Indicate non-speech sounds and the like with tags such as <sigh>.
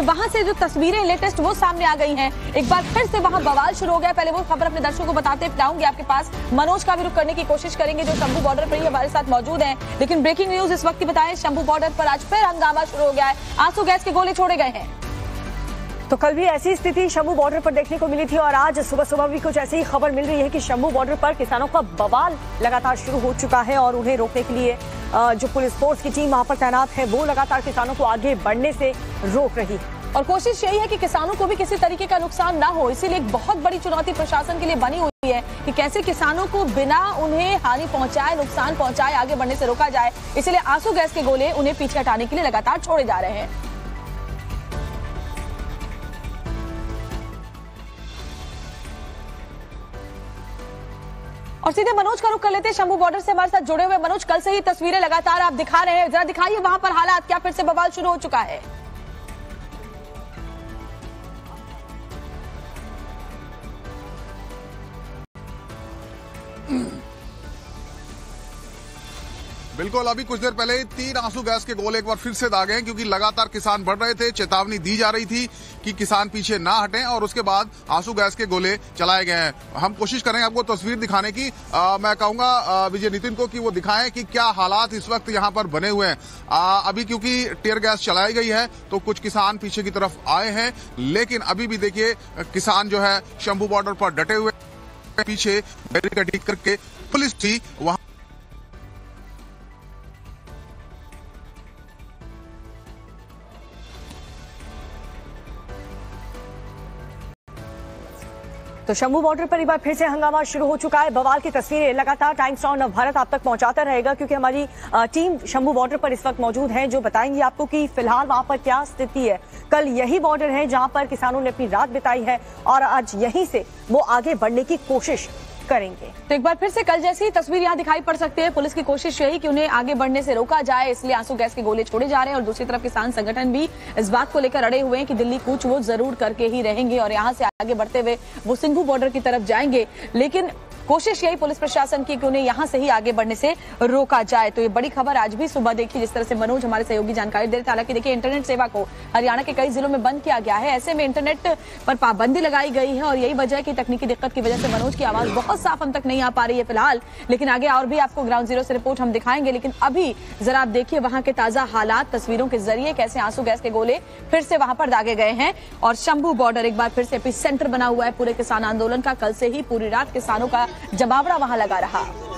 से वहाँ से जो तस्वीरें लेटेस्ट वो सामने आ गई हैं। एक बार फिर से वहाँ बवाल शुरू हो गया। पहले वो खबर अपने दर्शकों को बताते जाऊँगी। आपके पास मनोज का भी रुख करने की कोशिश करेंगे, जो शंभू बॉर्डर पर ही हमारे साथ मौजूद हैं। लेकिन ब्रेकिंग न्यूज़ इस वक्त बताएँ, शंभू बॉर्डर पर आज फिर हंगामा शुरू हो गया है। आँसू गैस के गोले छोड़े गए हैं। तो कल भी ऐसी स्थिति शंभू बॉर्डर पर देखने को मिली थी और आज सुबह सुबह भी कुछ ऐसी ही खबर मिल रही है कि शंभू बॉर्डर पर किसानों का बवाल लगातार शुरू हो चुका है और उन्हें रोकने के लिए जो पुलिस फोर्स की टीम वहाँ पर तैनात है, वो लगातार किसानों को आगे बढ़ने से रोक रही है। और कोशिश यही है कि किसानों को भी किसी तरीके का नुकसान ना हो, इसीलिए एक बहुत बड़ी चुनौती प्रशासन के लिए बनी हुई है कि कैसे किसानों को बिना उन्हें हानि पहुँचाए, नुकसान पहुँचाए, आगे बढ़ने से रोका जाए। इसीलिए आँसू गैस के गोले उन्हें पीछे हटाने के लिए लगातार छोड़े जा रहे हैं। और सीधे मनोज का रुख कर लेते हैं। शंभू बॉर्डर से हमारे साथ जुड़े हुए मनोज, कल से ही तस्वीरें लगातार आप दिखा रहे हैं। जरा दिखाइए वहाँ पर हालात क्या फिर से बवाल शुरू हो चुका है। <clears throat> बिल्कुल अभी कुछ देर पहले तीन आँसू गैस के गोले एक बार फिर से दागे हैं क्योंकि लगातार किसान बढ़ रहे थे। चेतावनी दी जा रही थी कि किसान पीछे ना हटें और उसके बाद आँसू गैस के गोले चलाए गए हैं। हम कोशिश करेंगे आपको तस्वीर दिखाने की। आ, मैं कहूँगा विजय नितिन को कि वो दिखाएँ कि क्या हालात इस वक्त यहाँ पर बने हुए हैं। आ, अभी क्योंकि टेयर गैस चलाई गई है तो कुछ किसान पीछे की तरफ़ आए हैं लेकिन अभी भी देखिए किसान जो है शंभू बॉर्डर पर डटे हुए पीछे बैरिकेडिंग करके पुलिस थी वहाँ तो शंभू बॉर्डर पर एक बार फिर से हंगामा शुरू हो चुका है। बवाल की तस्वीरें लगातार टाइम्स ऑन भारत आप तक पहुंचाता रहेगा क्योंकि हमारी टीम शंभू बॉर्डर पर इस वक्त मौजूद है, जो बताएँगी आपको कि फ़िलहाल वहाँ पर क्या स्थिति है। कल यही बॉर्डर है जहाँ पर किसानों ने अपनी रात बिताई है और आज यहीं से वो आगे बढ़ने की कोशिश करेंगे। तो एक बार फिर से कल जैसी तस्वीर यहाँ दिखाई पड़ सकती है। पुलिस की कोशिश यही कि उन्हें आगे बढ़ने से रोका जाए, इसलिए आँसू गैस के गोले छोड़े जा रहे हैं और दूसरी तरफ़ किसान संगठन भी इस बात को लेकर अड़े हुए हैं कि दिल्ली कूच वो ज़रूर करके ही रहेंगे और यहाँ से आगे बढ़ते हुए वो सिंघू बॉर्डर की तरफ़ जाएँगे। लेकिन कोशिश यही पुलिस प्रशासन की कि उन्हें यहाँ से ही आगे बढ़ने से रोका जाए। तो ये बड़ी खबर आज भी सुबह देखी, जिस तरह से मनोज हमारे सहयोगी जानकारी दे रहे थे। हालाँकि देखिए, इंटरनेट सेवा को हरियाणा के कई जिलों में बंद किया गया है। ऐसे में इंटरनेट पर पाबंदी लगाई गई है और यही वजह है कि तकनीकी दिक्कत की वजह से मनोज की आवाज़ बहुत साफ़ हम तक नहीं आ पा रही है फ़िलहाल। लेकिन आगे और भी आपको ग्राउंड ज़ीरो से रिपोर्ट हम दिखाएँगे। लेकिन अभी जरा आप देखिए, वहाँ के ताज़ा हालात, तस्वीरों के ज़रिए कैसे आँसू गैस के गोले फिर से वहाँ पर दागे गए हैं। और शंभू बॉर्डर एक बार फिर से सेंटर बना हुआ है पूरे किसान आंदोलन का। कल से ही पूरी रात किसानों का जमावड़ा वहाँ लगा रहा।